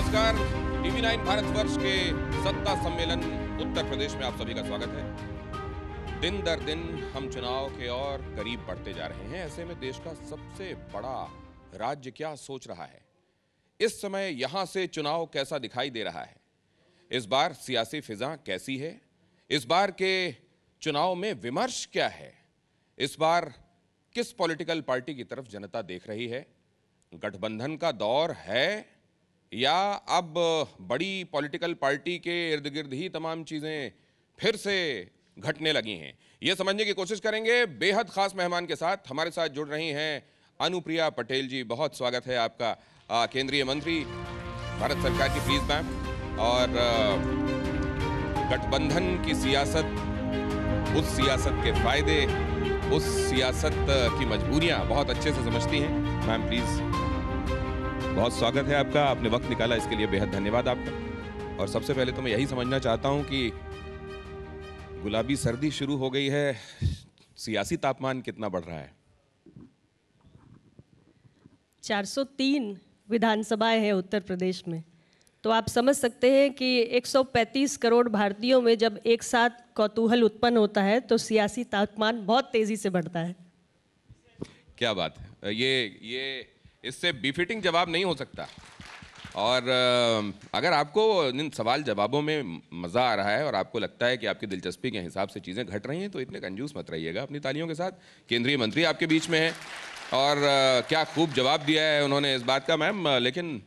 नमस्कार। TV nine Bharatvarsh के सत्ता सम्मेलन, उत्तर प्रदेश में आप सभी का स्वागत है। दिन दर दिन हम चुनाव के और करीब बढ़ते जा रहे हैं। ऐसे में देश का सबसे बड़ा राज्य क्या सोच रहा है? इस समय यहाँ से चुनाव कैसा दिखाई दे रहा है? इस बार सियासी फिजा कैसी है? इस बार के चुनाव में विमर्श क्या है? इस बार किस पॉलिटिकल पार्टी की तरफ़ जनता देख रही है? गठबंधन का दौर है या अब बड़ी पॉलिटिकल पार्टी के इर्द गिर्द ही तमाम चीज़ें फिर से घटने लगी हैं। ये समझने की कोशिश करेंगे, बेहद खास मेहमान के साथ हमारे साथ जुड़ रही हैं अनुप्रिया पटेल जी। बहुत स्वागत है आपका केंद्रीय मंत्री, भारत सरकार की प्लीज़ मैम, और गठबंधन की सियासत, उस सियासत के फ़ायदे, उस सियासत की मजबूरियाँ बहुत अच्छे से समझती हैं। मैम, प्लीज़ बहुत स्वागत है आपका। आपने वक्त निकाला इसके लिए बेहद धन्यवाद आपका। और सबसे पहले तो मैं यही समझना चाहता हूँ कि गुलाबी सर्दी शुरू हो गई है सियासी तापमान कितना बढ़ रहा है? 403 विधानसभाएँ हैं उत्तर प्रदेश में। तो आप समझ सकते हैं कि 135 करोड़ भारतीयों में जब एक साथ कौतूहल उत्पन्न होता है तो सियासी तापमान बहुत तेज़ी से बढ़ता है। क्या बात है। ये ये इससे बिफिटिंग जवाब नहीं हो सकता। और अगर आपको इन सवाल जवाबों में मज़ा आ रहा है और आपको लगता है कि आपकी दिलचस्पी के हिसाब से चीज़ें घट रही हैं तो इतने कंजूस मत रहिएगा अपनी तालियों के साथ। केंद्रीय मंत्री आपके बीच में है और क्या खूब जवाब दिया है उन्होंने इस बात का मैम। लेकिन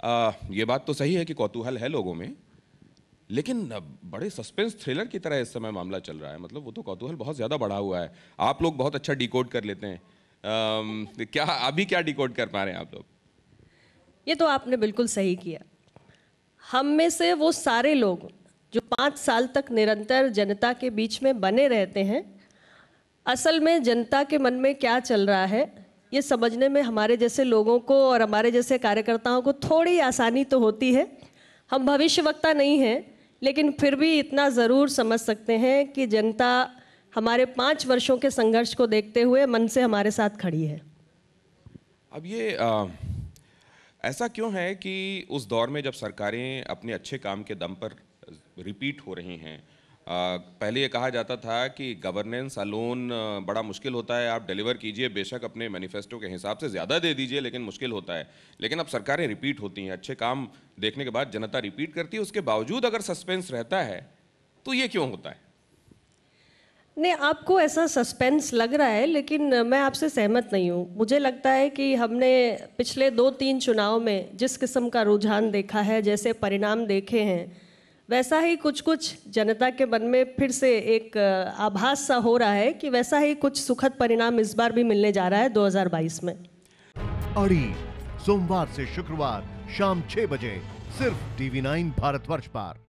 अ, ये बात तो सही है कि कौतूहल है लोगों में लेकिन बड़े सस्पेंस थ्रिलर की तरह इस समय मामला चल रहा है। मतलब वो तो कौतूहल बहुत ज़्यादा बढ़ा हुआ है। आप लोग बहुत अच्छा डिकोड कर लेते हैं। अम, क्या अभी क्या डिकोड कर पा रहे हैं आप लोग? ये तो आपने बिल्कुल सही किया। हम में से वो सारे लोग जो पाँच साल तक निरंतर जनता के बीच में बने रहते हैं असल में जनता के मन में क्या चल रहा है ये समझने में हमारे जैसे लोगों को और हमारे जैसे कार्यकर्ताओं को थोड़ी आसानी तो होती है। हम भविष्यवक्ता नहीं हैं लेकिन फिर भी इतना ज़रूर समझ सकते हैं कि जनता हमारे पाँच वर्षों के संघर्ष को देखते हुए मन से हमारे साथ खड़ी है। अब ये अ, ऐसा क्यों है कि उस दौर में जब सरकारें अपने अच्छे काम के दम पर रिपीट हो रही हैं पहले ये कहा जाता था कि गवर्नेंस अलोन बड़ा मुश्किल होता है। आप डिलीवर कीजिए बेशक अपने मैनिफेस्टो के हिसाब से ज़्यादा दे दीजिए लेकिन मुश्किल होता है। लेकिन अब सरकारें रिपीट होती हैं अच्छे काम देखने के बाद जनता रिपीट करती है। उसके बावजूद अगर सस्पेंस रहता है तो ये क्यों होता है? नहीं, आपको ऐसा सस्पेंस लग रहा है, लेकिन मैं आपसे सहमत नहीं हूँ। मुझे लगता है कि हमने पिछले दो तीन चुनाव में जिस किस्म का रुझान देखा है, जैसे परिणाम देखे हैं, वैसा ही कुछ कुछ जनता के मन में फिर से एक आभास सा हो रहा है कि वैसा ही कुछ सुखद परिणाम इस बार भी मिलने जा रहा है 2022 में। अड़ी, सोमवार से शुक्रवार, शाम छह बजे, सिर्फ़ टीवी नाइन भारतवर्ष पर।